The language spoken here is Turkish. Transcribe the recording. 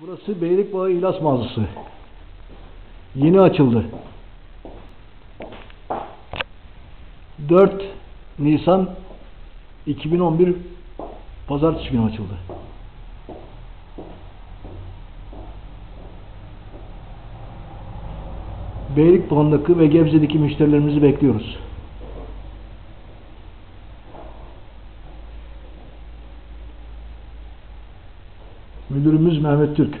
Burası Beylikbağı İlas Mağazası. Yeni açıldı. 4 Nisan 2011 Pazartesi günü açıldı. Beylikdüzü'ndeki ve Gebze'deki müşterilerimizi bekliyoruz. Müdürümüz Mehmet Türk.